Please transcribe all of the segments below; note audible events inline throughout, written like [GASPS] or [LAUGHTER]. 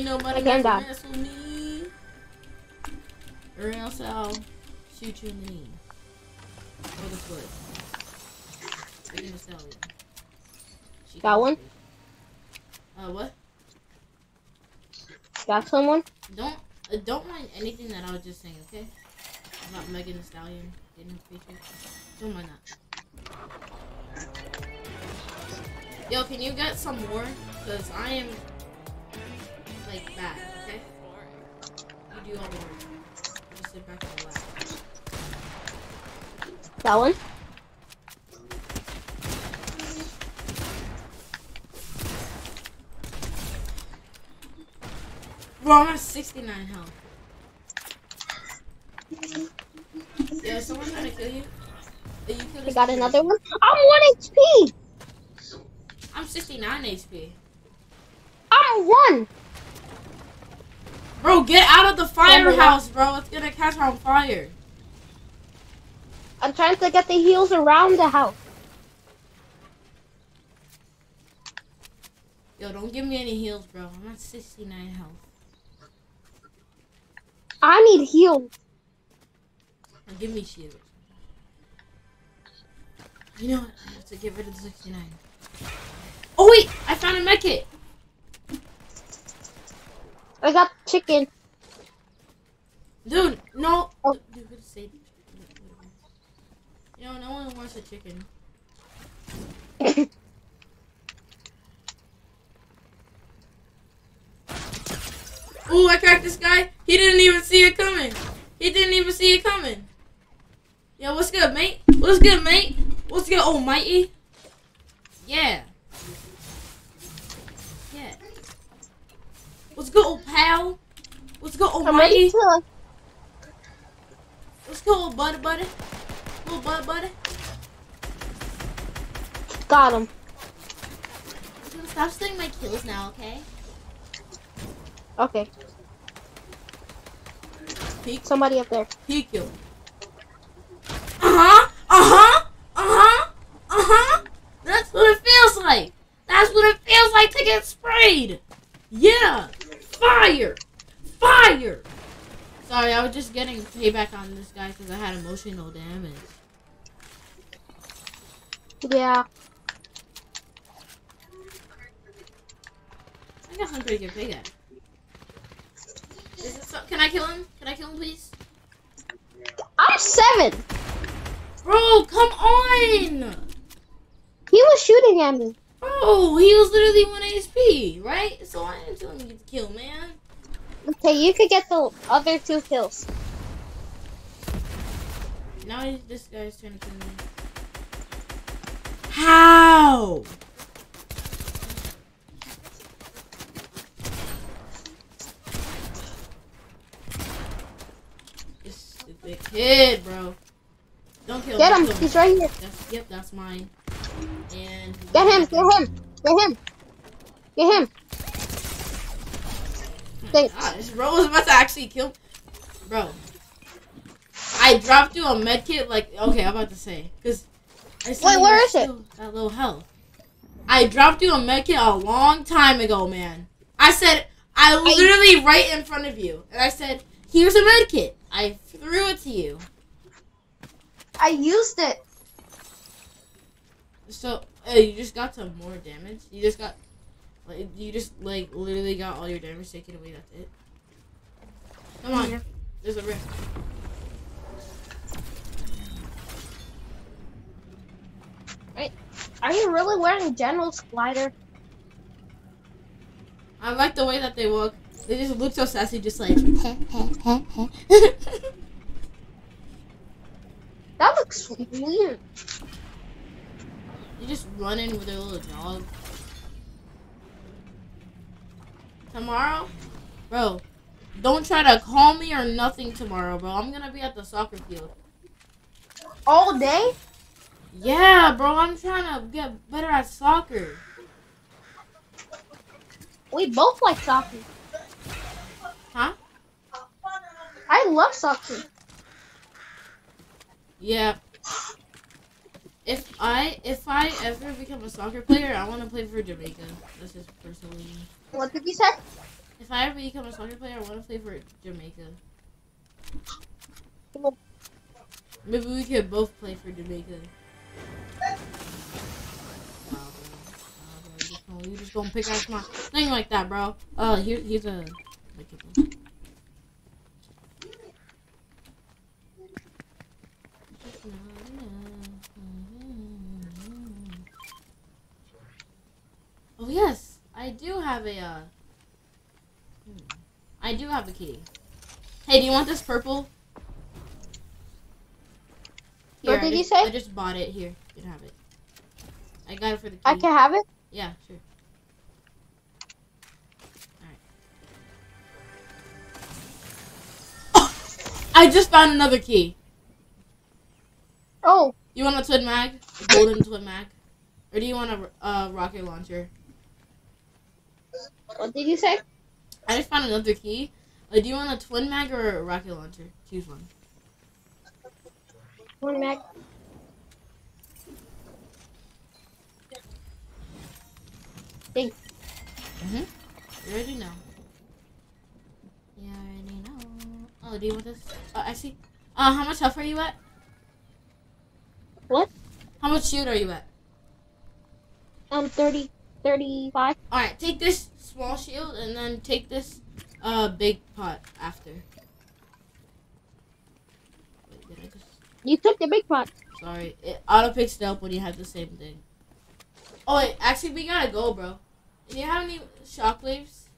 Ain't nobody gonna Dad. mess with me. Or else I'll shoot you in the knee. Or the foot. Megan Thee Stallion. She Got one? Uh, what? Got someone? Don't uh, don't mind anything that I was just saying, okay? About Megan Thee Stallion getting featured. Don't mind that. Yo, can you get some more? Cause I am like bad, okay? You do all the work. Just sit back and relax. Got one? Bro, I'm at 69 health. Yo, is someone trying to kill you? You I got another one? I'm 1 HP! I'm 69 HP. I'm 1! Bro, get out of the firehouse, bro. It's gonna catch on fire. I'm trying to get the heals around the house. Yo, don't give me any heals, bro. I'm at 69 health. I need heals. Give me shield. You know what? I have to get rid of the 69. Oh, wait! I found a med kit! I got chicken. Dude, no! Oh. Dude, good save. You know, no one wants a chicken. [LAUGHS] Ooh, I cracked this guy. He didn't even see it coming. He didn't even see it coming. Yo, what's good, mate? What's good, mate? What's good, oh, almighty? Yeah. Yeah. What's good, old pal? What's good, almighty? to. What's good, old buddy, buddy? Little buddy, buddy? Got him. Stop stealing my kills now, okay? Okay, Peek, somebody up there. peek kill. Uh-huh, uh-huh, uh-huh, uh-huh. That's what it feels like. That's what it feels like to get sprayed. Yeah, fire, fire. Sorry, I was just getting payback on this guy because I had emotional damage. Yeah. I got some pretty good payback. Is it so- can I kill him? Can I kill him, please? I'm 7! Bro, come on! He was shooting at me. Bro, he was literally 1 HP, right? So I didn't tell him to get the kill, man. Okay, you could get the other two kills. Now this guy's trying to kill me. How? This stupid kid, bro. Don't kill Get him! me. He's right here. That's, yep, that's mine. And Get him! Get him! Get him! Get him! Thanks. God, this bro was about to actually kill. Bro, I dropped you a medkit. Like, okay, I'm about to say, cause. I Wait, where it? That little health. I dropped you a medkit a long time ago, man. I said I was I- literally right in front of you, and I said, "Here's a medkit." I threw it to you. I used it. So, uh, you just got some more damage. You just got, like, you just like literally got all your damage taken away. That's it. Come on, Yeah. there's a rift. Are you really wearing General's glider? I like the way that they look. They just look so sassy, just like. [LAUGHS] [LAUGHS] That looks weird. You just running with a little dog. Tomorrow, bro, don't try to call me or nothing tomorrow, bro. I'm gonna be at the soccer field. All day? Yeah, bro, I'm trying to get better at soccer. We both like soccer. Huh? I love soccer. Yeah. If I if I ever become a soccer player, I want to play for Jamaica. That's just personally. What did you say? If I ever become a soccer player, I want to play for Jamaica. Maybe we could both play for Jamaica. Wow, bro. Wow, bro. You just gonna, pick out my thing like that, bro. Uh, here, here's a. yes, I do have a. Uh, hmm, I do have a key. Hey, do you want this purple? What I did you just- say? I just bought it. Here, you can have it. I got it for the key. I can have it. Yeah, sure. Alright. Oh, [COUGHS] I just found another key. Oh, You want a twin mag? A golden twin mag? Or do you want a uh, rocket launcher? What did you say? I just found another key. Uh, do you want a twin mag or a rocket launcher? Choose one. Twin mag. Thanks. Mhm. You already know. You already know. Oh, do you want this? Uh, I see. Uh, how much health are you at? What? How much shield are you at? Um, 30, 35. Alright, take this small shield and then take this uh big pot after. Wait, did I just You took the big pot. sorry. It auto picks it up when you have the same thing. Oh wait, actually we gotta go, bro. Do you have any shockwaves?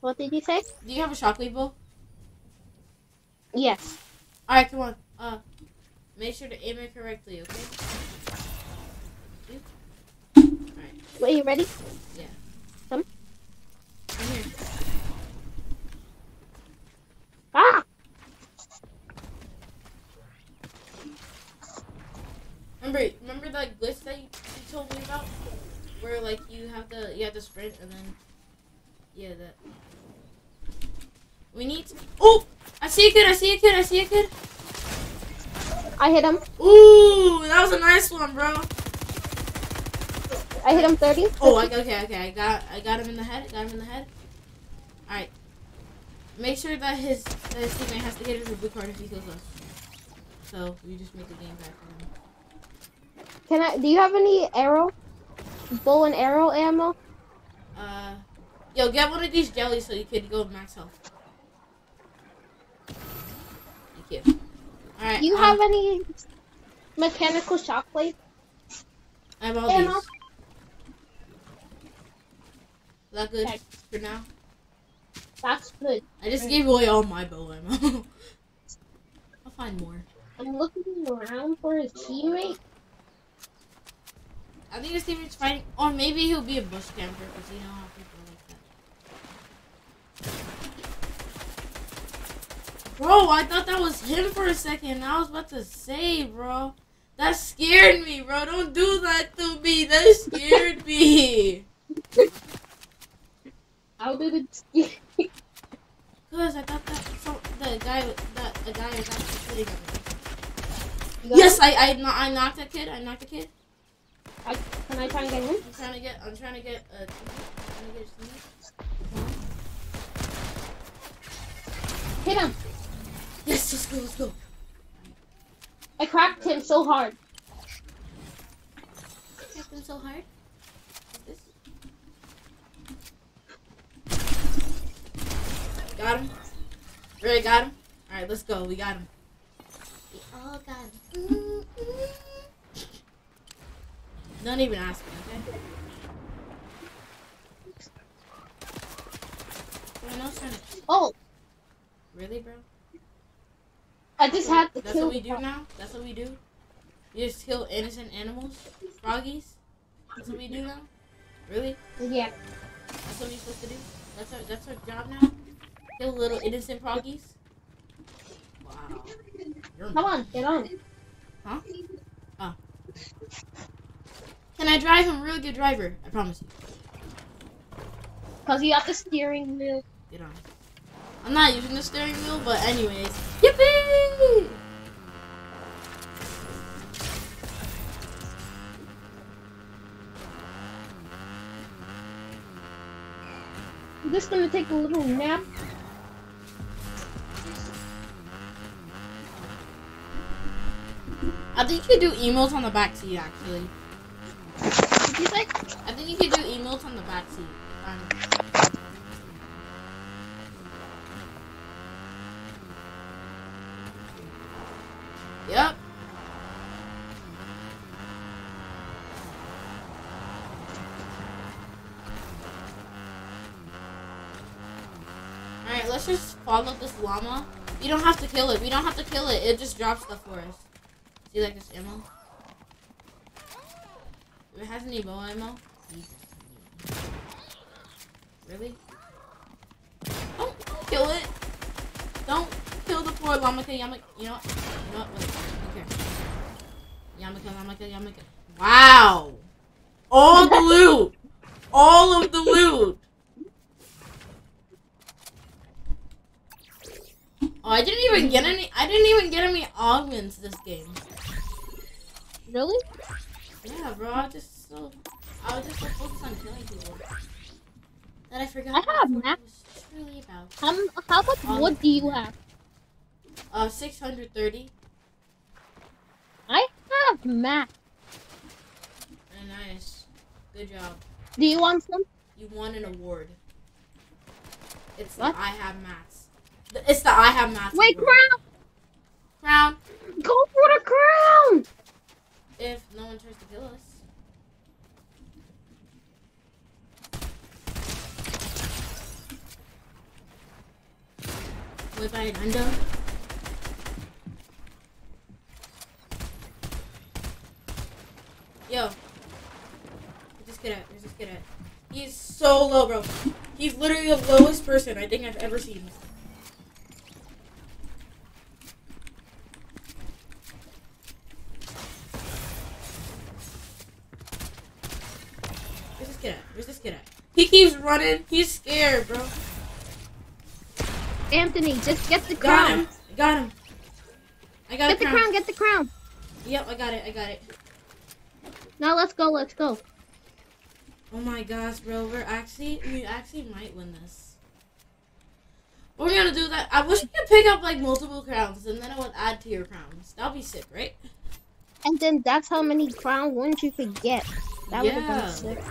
What did you say? Do you have a shockwave bow? Yes. Alright, come on. Uh make sure to aim it correctly, okay? Wait, you ready? here. Ah! Remember, remember that glitch that you, you told me about, where like you have to you have to sprint and then yeah that. We need. To, oh, I see a kid! I see a kid! I see a kid! I hit him. Ooh, that was a nice one, bro. I hit him 30. Oh, I, okay, okay, I got I got him in the head. Got him in the head. All right. Make sure that his that his teammate has to hit his blue card if he kills us. So we just make the game back for him. Can I? Do you have any arrow? Bow and arrow ammo? Uh, yo, get one of these jellies so you can go max health. Thank you. All right. Do you um, have any mechanical shockwave? I have all ammo? these. Is that good Okay. for now? That's good. I just gave away all my bow ammo. [LAUGHS] I'll find more. I'm looking around for his teammate. I think his teammate's fighting, or maybe he'll be a bush camper because you know how people like that. Bro, I thought that was him for a second. I was about to say, bro. That scared me, bro. Don't do that to me. That scared me. [LAUGHS] How did it? Cause I thought that so, the guy that a guy was actually shooting at me. Yes. I I, I knocked a kid. I knocked a kid. I, can I try and get him? I'm trying to get. I'm trying to get uh, a. I'm trying to get his. Hit him. Yes, let's go. Let's go. I cracked him so hard. Hit them so hard. Like this. Got him. Really got him. All right, let's go. We got him. We all got him. Mm. Don't even ask me, okay? Someone else trying to. Oh, Really, bro? I just had to That's kill. what we do now? That's what we do? You just kill innocent animals? Froggies? That's what we do now? Really? Yeah. That's what we're supposed to do? That's our that's our job now? Kill little innocent froggies? Wow. You're Come on, get on. Huh? Oh. Can I drive? I'm a really good driver. I promise you. Cause you got the steering wheel. Get on. I'm not using the steering wheel, but anyways. Yippee! just gonna take a little nap. I think you could do emotes on the back seat actually. You? I think you could do emotes on the back seat. Yep. Alright, let's just follow this llama. You don't have to kill it. We don't have to kill it. It just drops stuff for us. See like this ammo? It has any bow ammo, Really? Don't, kill it. Don't kill the poor llama. Yamaka. You know what? You know what? Wait. Okay. Yamaka, Yamaka, Yamaka. Wow. All the loot. All of the loot. Oh, I didn't even get any. I didn't even get any augments this game. Really? Yeah, bro. I was just so. I was just so focused on killing people that I forgot. I have map- truly about. How, how much Um, wood do you have? Uh, six hundred thirty. I have map. Nice. Good job. Do you want some? You won an award. It's What? the I have mats. It's the I have mats. Wait, award. crown! Crown. Go for the crown! If no one tries to kill us. Wait by an endo. Yo. Just kid at? This kid at? He's so low, bro. He's literally the lowest person I think I've ever seen. Where's this kid at? Where's this kid at? He keeps running. He's scared, bro. Anthony, just get the Got crown. him. I got him. I got Get the crown. crown, get the crown. Yep, I got it. I got it. Now let's go, let's go. Oh my gosh, bro. We're actually, we actually might win this. We're gonna do that. I wish you could pick up like multiple crowns and then it would add to your crowns. That'd be sick, right? And then that's how many crown wins you could get. That would have been sick.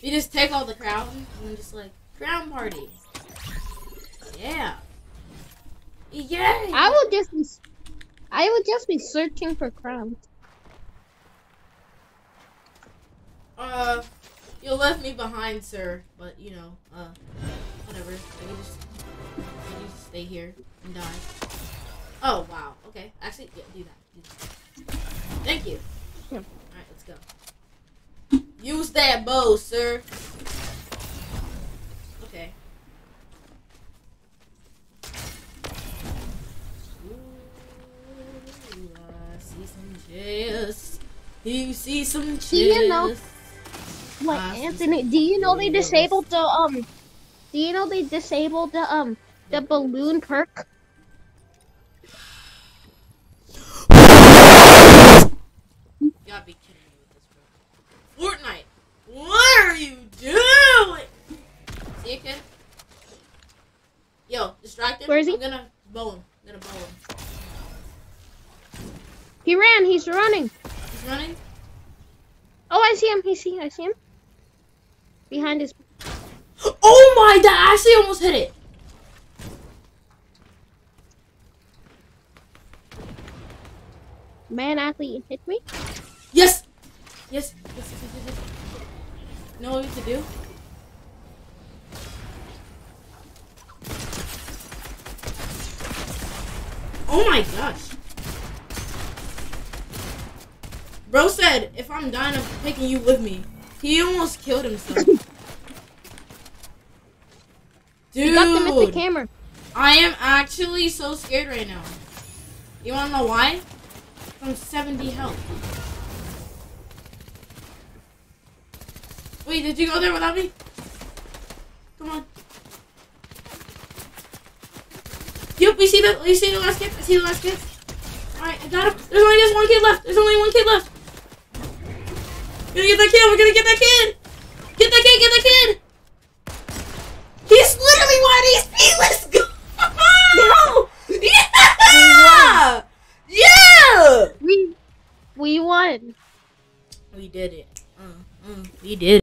You just take all the crowns and then just like crown party. Yeah. Yay! I would just be, I would just be searching for crowns. Uh, you left me behind, sir. But you know, uh, whatever. I can just, I can just stay here and die. Oh wow. Okay. Actually, yeah, do that. Do that. Thank you. Yeah. All right, let's go. Use that bow, sir. Okay. Ooh, I see some chests. You see some chests. Do you know- Like Ah, Anthony, do you know they disabled the um? Do you know they disabled the um the balloon perk? You gotta be kidding me with this, bro. Fortnite, what are you doing? See a kid? Yo, distract him. Where is he? I'm gonna bow him. I'm gonna bow him. He ran. He's running. He's running. Oh, I see him. He see. I see him. Behind his. [GASPS] Oh my! That actually almost hit it. Man athlete hit me. Yes. Yes. Yes. Yes. Yes. yes, yes. Know what we could do? Oh my gosh. Bro said, if I'm dying, I'm taking you with me. He almost killed himself. [LAUGHS] He got them at the Dude, camera. I am actually so scared right now. You wanna know why? From 70 health. Wait, did you go there without me? Come on. Yep, we see the we see the last kid. I see the last kid. Alright, I got him. There's only just one kid left. There's only one kid left. We're gonna get that kid. We're gonna get that kid. Get that kid. Get that kid. He's literally one He's Let's go. no. Yeah. We yeah. We we won. We did it. Mm, mm, we did.